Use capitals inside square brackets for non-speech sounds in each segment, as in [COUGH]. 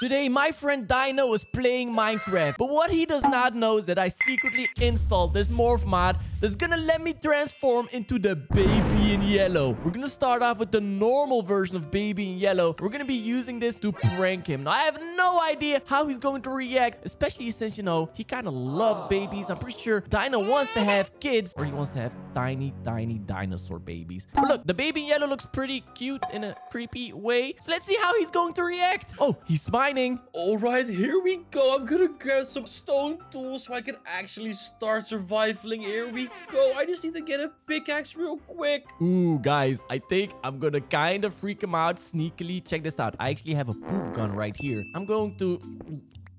Today, my friend Dino is playing Minecraft, but what he does not know is that I secretly installed this morph mod that's gonna let me transform into the baby in yellow. We're gonna start off with the normal version of baby in yellow. We're gonna be using this to prank him. Now, I have no idea how he's going to react, especially since, you know, he kind of loves babies. I'm pretty sure Dino wants to have kids, or he wants to have tiny, tiny dinosaur babies. But look, the baby in yellow looks pretty cute in a creepy way. So let's see how he's going to react. Oh, he's smiling. All right, here we go. I'm gonna grab some stone tools so I can actually start surviving. Here we go. I just need to get a pickaxe real quick. Ooh, guys, I think I'm gonna kind of freak him out sneakily. Check this out. I actually have a poop gun right here. I'm going to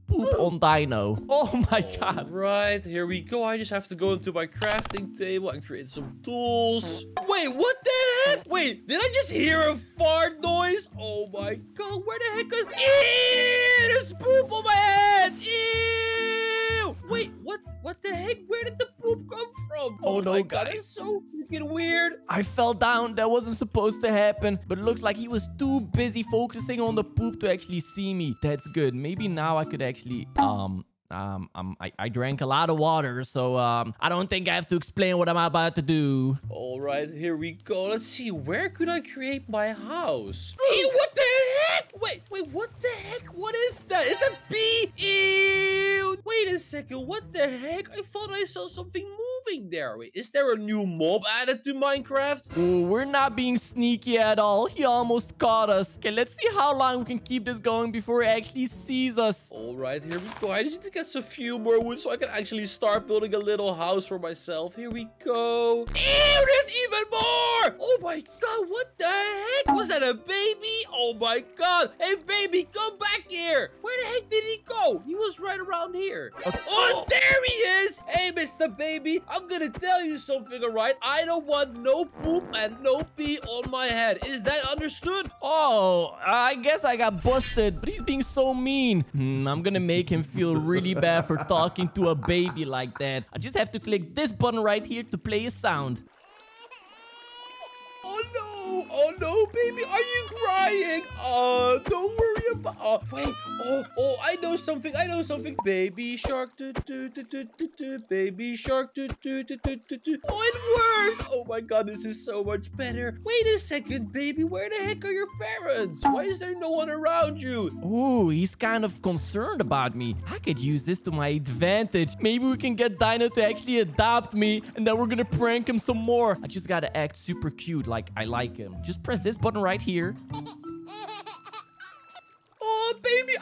poop on Dino. [LAUGHS] Oh my god. Right, here we go. I just have to go into my crafting table and create some tools. Wait, what the? Wait, did I just hear a fart noise? Oh my god, where the heck is... Ew, there's poop on my head! Ew! Wait, what What the heck? Where did the poop come from? Oh, no, my god, guys. it's so freaking weird. I fell down. That wasn't supposed to happen. But it looks like he was too busy focusing on the poop to actually see me. That's good. Maybe now I could actually, um... Um, um, I, I drank a lot of water, so um, I don't think I have to explain what I'm about to do. All right, here we go. Let's see. Where could I create my house? [GASPS] Ew, what the heck? Wait, wait, what the heck? What is that? Is that bee? Ew. Wait a second. What the heck? I thought I saw something moving there. Wait, is there a new mob added to Minecraft? Ooh, we're not being sneaky at all. He almost caught us. Okay, let's see how long we can keep this going before he actually sees us. All right, here we go. I need to get a few more wood so I can actually start building a little house for myself. Here we go. Ew, there's even more. Oh my god, what the heck? Was that a baby? Oh my god. Hey, baby, come back here. Where the heck did he go? He was right around here. Uh, oh, there he is. Hey, Mr. Baby, I'm gonna tell you something, all right? I don't want no poop and no pee on my head. Is that understood? Oh, I guess I got busted, but he's being so mean. Hmm, I'm gonna make him feel really bad for talking to a baby like that. I just have to click this button right here to play a sound. Oh no! Oh baby, are you crying? Oh, don't worry about. Oh, wait. Oh, oh, I know something. I know something. Baby shark, do do do do do do. Baby shark, do do do do do do. Oh, it worked! Oh my god, this is so much better. Wait a second, baby. Where the heck are your parents? Why is there no one around you? Ooh, he's kind of concerned about me. I could use this to my advantage. Maybe we can get Dino to actually adopt me, and then we're gonna prank him some more. I just gotta act super cute, like I like him. Just press this button right here. [LAUGHS] Oh, baby,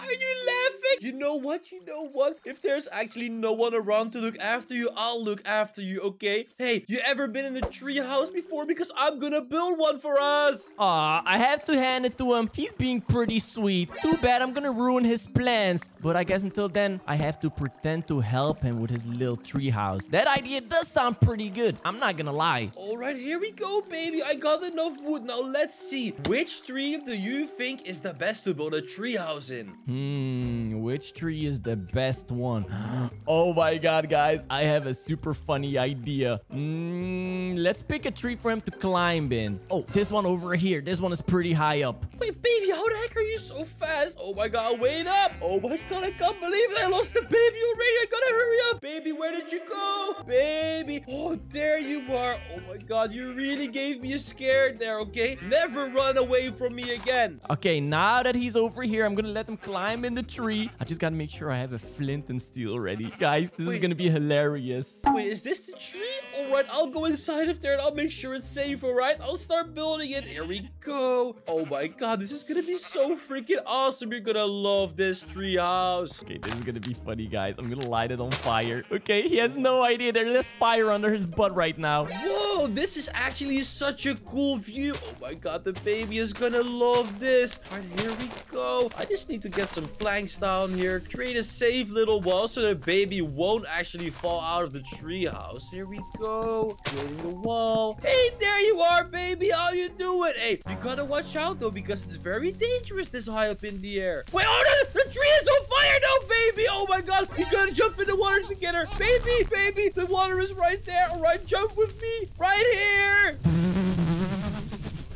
you? Know what? You know what? If there's actually no one around to look after you, I'll look after you, okay? Hey, you ever been in a tree house before? Because I'm gonna build one for us. Aw, I have to hand it to him. He's being pretty sweet. Too bad I'm gonna ruin his plans. But I guess until then, I have to pretend to help him with his little treehouse. That idea does sound pretty good. I'm not gonna lie. All right, here we go, baby. I got enough wood. Now, let's see. Which tree do you think is the best to build a tree house in? Hmm, which tree is the best one? [GASPS] Oh my god, guys. I have a super funny idea. Hmm, let's pick a tree for him to climb in. Oh, this one over here. This one is pretty high up. Wait, baby, how the heck are you so fast? Oh my god, wait up. Oh my god, I can't believe it. I lost the baby already. I gotta hurry up. Baby, where did you go? Baby. Oh, there you are. Oh my god, you really gave me a scare there, okay? Never run away from me again. Okay, now that he's over here, I'm gonna let him climb in the tree. I just gotta make sure I have a flint and steel ready. Guys, this is gonna be hilarious. Wait, is this the tree? All right, I'll go inside of there and I'll make sure it's safe, all right? I'll start building it. Here we go. Oh my god, this is gonna be so freaking awesome. You're gonna love this tree house. Okay, this is gonna be funny, guys. I'm gonna light it on fire. Okay, he has no idea there's fire under his butt right now. Whoa, this is actually such a cool view. Oh my god, the baby is gonna love this. All right, here we go. I just need to get some planks down here, create a safe little wall so the baby won't actually fall out of the tree house. Here we go, building the wall. Hey, there you are, baby. How you doing? Hey, you gotta watch out though because it's very dangerous this high up in the air. Wait, oh, no, the tree is on fire now, baby. Oh my god, you gotta jump in the water to get her. Baby, baby, the water is right there. All right, jump with me right here.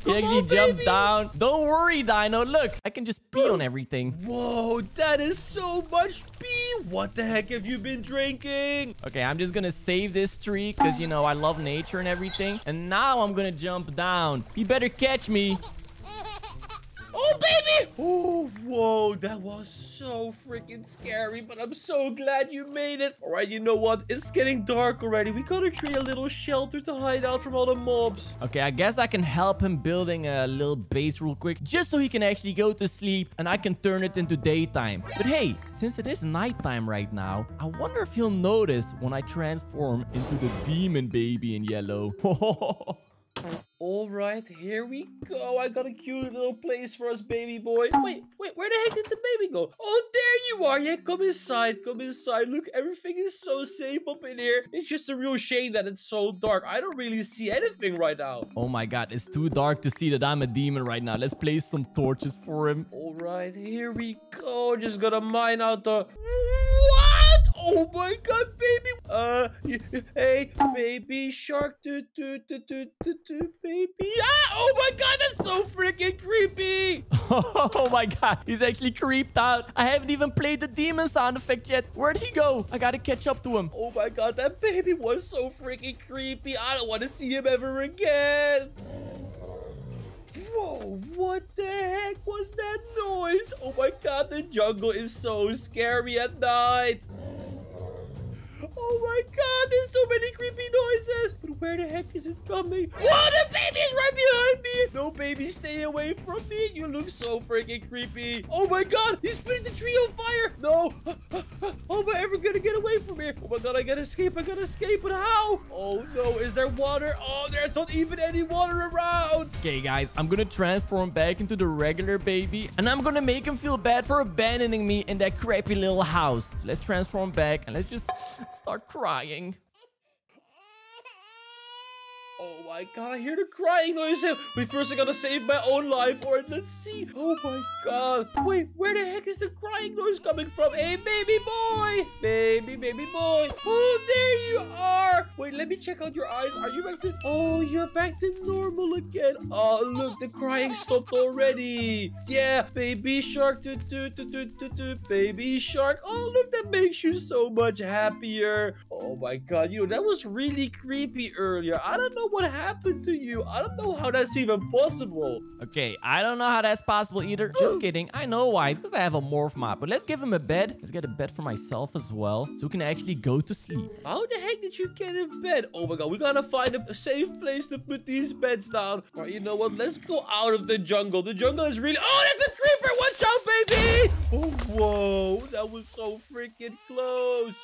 He actually on, jumped baby. down. Don't worry, Dino. Look, I can just pee on everything. Whoa, that is so much pee. What the heck have you been drinking? Okay, I'm just gonna save this tree because, you know, I love nature and everything. And now I'm gonna jump down. He better catch me. Oh! Whoa, that was so freaking scary, but I'm so glad you made it. All right, you know what? It's getting dark already. We gotta create a little shelter to hide out from all the mobs. Okay, I guess I can help him building a little base real quick just so he can actually go to sleep and I can turn it into daytime. But hey, since it is nighttime right now, I wonder if he'll notice when I transform into the demon baby in yellow. [LAUGHS] All right, here we go. I got a cute little place for us, baby boy. Wait, wait, where the heck did the baby go? Oh, there you are. Yeah, come inside, come inside. Look, everything is so safe up in here. It's just a real shame that it's so dark. I don't really see anything right now. oh my god, it's too dark to see that I'm a demon right now. Let's place some torches for him. All right, here we go. Just gonna mine out the... Oh my god, baby. Uh, hey, baby shark. Do, do, do, do, do, do, baby. Ah, oh my god, that's so freaking creepy. [LAUGHS] oh my god, he's actually creeped out. I haven't even played the demon sound effect yet. Where'd he go? I gotta catch up to him. Oh my god, that baby was so freaking creepy. I don't want to see him ever again. Whoa, what the heck was that noise? Oh my god, the jungle is so scary at night. Oh my god, there's so many creepy noises. Where the heck is it coming? Whoa, the baby is right behind me. No, baby, stay away from me. You look so freaking creepy. Oh my god, He's split the tree on fire. No. [LAUGHS] How am I ever gonna get away from here? Oh my god, I gotta escape. I gotta escape. But how? Oh no, is there water? Oh, there's not even any water around. Okay, guys, I'm gonna transform back into the regular baby, and I'm gonna make him feel bad for abandoning me in that crappy little house. So let's transform back, and let's just start crying. Oh my god, I hear the crying noise. We first I gotta save my own life. Or let's see. Oh my god. Wait, where the heck is the crying noise coming from? Hey, baby boy. Baby, baby boy. Oh, there you are. Wait, let me check out your eyes. Are you back to... Oh, you're back to normal again. Oh, look, the crying stopped already. Yeah, baby shark. Do, do, do, do, do, do, baby shark. Oh, look, that makes you so much happier. Oh my god, you know, that was really creepy earlier. I don't know what happened to you. I don't know how that's even possible. Okay, I don't know how that's possible either. Just [GASPS] kidding. I know why. It's because I have a morph mod. But let's give him a bed. Let's get a bed for myself as well. So we can actually go to sleep. How the heck did you get in bed? Oh my god, we gotta find a safe place to put these beds down. All right, you know what? Let's go out of the jungle. The jungle is really... Oh, there's a creeper! Watch out, baby! Oh, whoa. That was so freaking close.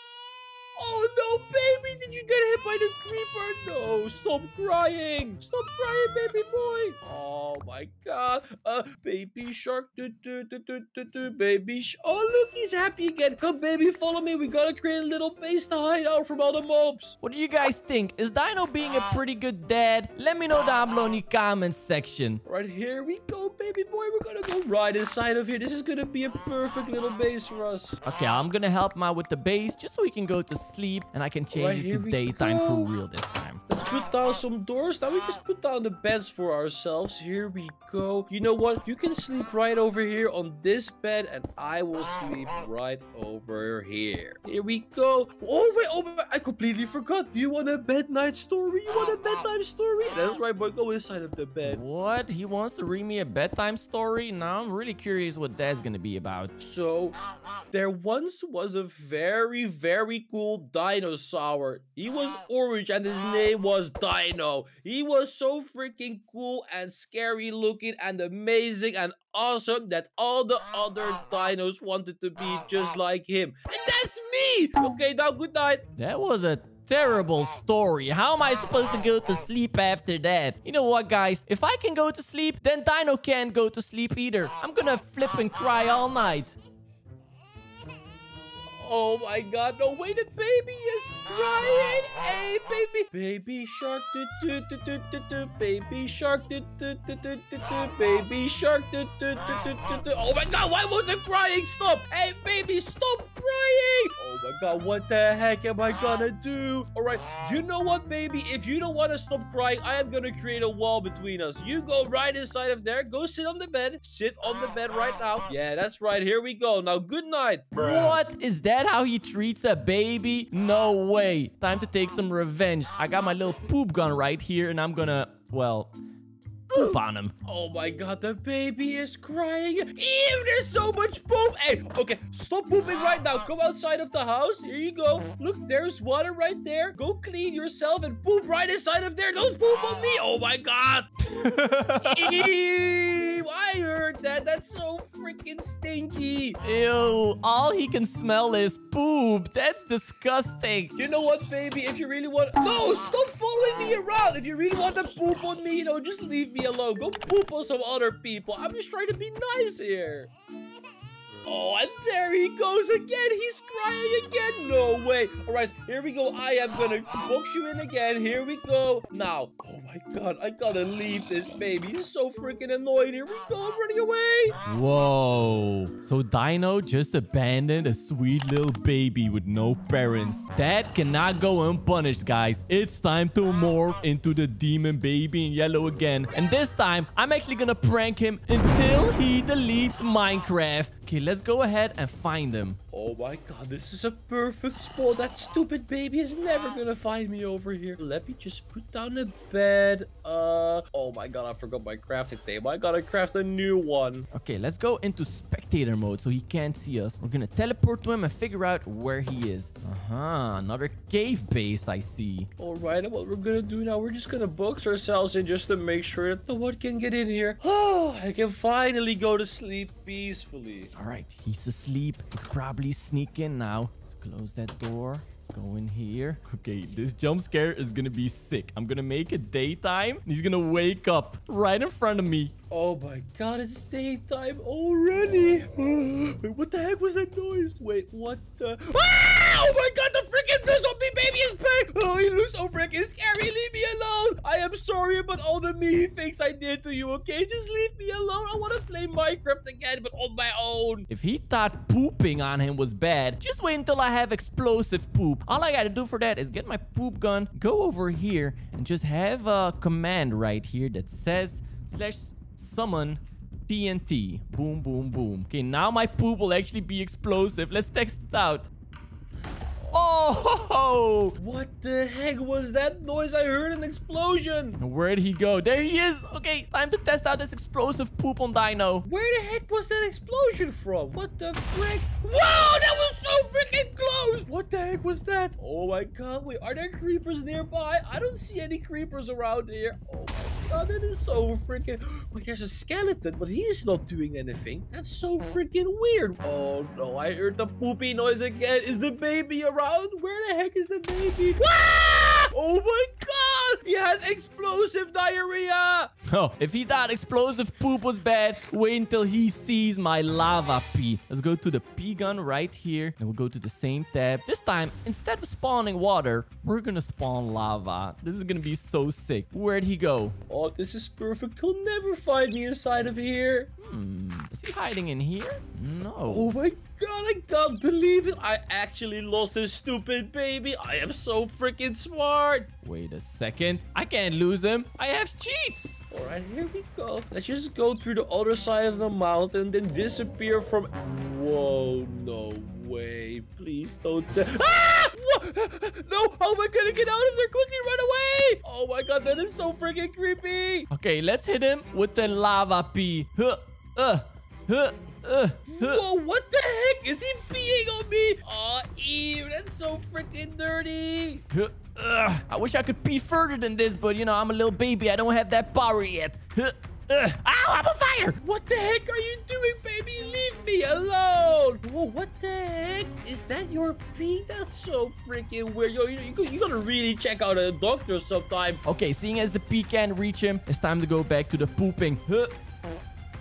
Oh no, baby! Did you get hit by the creeper? No! Stop crying! Stop crying, baby boy! Oh my god! Uh, baby shark, do do do do do do, baby sh Oh look, he's happy again. Come, baby, follow me. We gotta create a little base to hide out from all the mobs. What do you guys think? Is Dino being a pretty good dad? Let me know down below in the comments section. Right here we go, baby boy. We're gonna go right inside of here. This is gonna be a perfect little base for us. Okay, I'm gonna help him out with the base just so he can go to sleep and I can change it to daytime for real this time. Let's put down some doors. Now we just put down the beds for ourselves. Here we go. You know what? You can sleep right over here on this bed, and I will sleep right over here. Here we go. Oh, wait. Oh, wait, I completely forgot. Do you want a bed night story? You want a bedtime story? That's right, boy. Go inside of the bed. What? He wants to read me a bedtime story? Now I'm really curious what that's gonna be about. So, there once was a very, very cool dinosaur. He was orange and his name was Dino. He was so freaking cool and scary looking and amazing and awesome that all the other dinos wanted to be just like him. And that's me! Okay, now good night. That was a terrible story. How am I supposed to go to sleep after that? You know what, guys? If I can go to sleep, then Dino can't go to sleep either. I'm gonna flip and cry all night. Oh my god, no way, the baby is crying. Hey, baby. Baby shark, do do do do do do. Baby shark, do do do do do do. Baby shark, do do do do do do. Oh my god, why won't the crying stop? Hey, baby, stop crying. Oh my god, what the heck am I gonna do? All right, you know what, baby? If you don't want to stop crying, I am gonna create a wall between us. You go right inside of there. Go sit on the bed. Sit on the bed right now. Yeah, that's right. Here we go. Now, good night. What? Is that how he treats a baby? No way. Time to take some revenge. I got my little poop gun right here, and I'm gonna, well, poop on him. Oh my god, the baby is crying. Ew, there's so much poop. Hey, okay, stop pooping right now. Come outside of the house. Here you go. Look, there's water right there. Go clean yourself and poop right inside of there. Don't poop on me. Oh my god. [LAUGHS] That. That's so freaking stinky. Ew, all he can smell is poop. That's disgusting. You know what, baby? If you really want... No, stop following me around. If you really want to poop on me, you know, just leave me alone. Go poop on some other people. I'm just trying to be nice here. Oh, and there he goes again. He's crying again. No way. All right, here we go. I am going to box you in again. Here we go. Now, my God, I gotta leave this baby. He's so freaking annoyed. Here we go. I'm running away. Whoa. So Dino just abandoned a sweet little baby with no parents. That cannot go unpunished, guys. It's time to morph into the demon baby in yellow again. And this time, I'm actually gonna prank him until he deletes Minecraft. Okay, let's go ahead and find him. Oh my god, this is a perfect spot. That stupid baby is never gonna find me over here. Let me just put down a bed. Uh, oh my god, I forgot my crafting table. I gotta craft a new one. Okay, let's go into spectator mode so he can't see us. We're gonna teleport to him and figure out where he is. Uh-huh, another cave base I see. All right, and what we're gonna do now, we're just gonna box ourselves in just to make sure that no one can get in here. Oh, [SIGHS] I can finally go to sleep peacefully. All right, he's asleep. We could probably sneak in now. Let's close that door. Let's go in here. [LAUGHS] Okay, this jump scare is gonna be sick. I'm gonna make it daytime. He's gonna wake up right in front of me. Oh my god, it's daytime already. [GASPS] Wait, what the heck was that noise? Wait, what the? Ah! Oh my god, the freaking the zombie baby is back. Oh, he looks so freaking scary. Leave me alone. I am sorry about all the mean things I did to you, okay? Just leave me alone. I want to play Minecraft again, but on my own. If he thought pooping on him was bad, just wait until I have explosive poop. All I gotta do for that is get my poop gun, go over here, and just have a command right here that says slash summon TNT. Boom, boom, boom. Okay, now my poop will actually be explosive. Let's test it out. Oh! What the heck was that noise? I heard an explosion. Where'd he go? There he is. Okay, time to test out this explosive poop on Dino. Where the heck was that explosion from? What the frick? Whoa, that was so freaking close. What the heck was that? Oh my god, wait, are there creepers nearby? I don't see any creepers around here. Oh my god, that is so freaking... Wait, there's a skeleton, but he's not doing anything. That's so freaking weird. Oh no, I heard the poopy noise again. Is the baby around? Where the heck is the baby? Ah! Oh my god! He has explosive diarrhea! Oh, if he thought explosive poop was bad, wait until he sees my lava pee. Let's go to the pee gun right here. And we'll go to the same tab. This time, instead of spawning water, we're gonna spawn lava. This is gonna be so sick. Where'd he go? Oh, this is perfect. He'll never find me inside of here. Hmm, is he hiding in here? No. Oh my god, I can't believe it. I actually lost this stupid baby. I am so freaking smart. Wait a second. I can't lose him. I have cheats. All right, here we go. Let's just go through the other side of the mountain and then disappear from... Whoa, no way. Please don't... Ah! [LAUGHS] No, how am I gonna get out of there? Quickly run away! Oh my god, that is so freaking creepy. Okay, let's hit him with the lava pee. Huh, uh, huh, uh, huh. Whoa, what the heck? Is he peeing on me? Oh, ew, that's so freaking dirty. Huh, uh, I wish I could pee further than this, but you know, I'm a little baby. I don't have that power yet. Huh, uh, ow, I'm on fire! What the heck are you doing, baby? Leave me alone! Whoa, what the heck? Is that your pee? That's so freaking weird. Yo, you, you, you gotta really check out a doctor sometime. Okay, seeing as the pee can't reach him, it's time to go back to the pooping. Huh.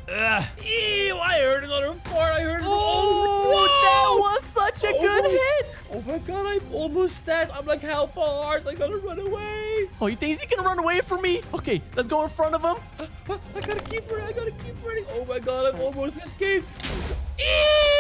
Ugh. Ew, I heard another fart. I heard Oh, that was such a Oh good my- hit! Oh my god, I'm almost dead. I'm like half heart. I gotta run away. Oh, he thinks he can run away from me? Okay, let's go in front of him. [GASPS] I gotta keep running. I gotta keep running. Oh my god, I'm almost escaped. Ew!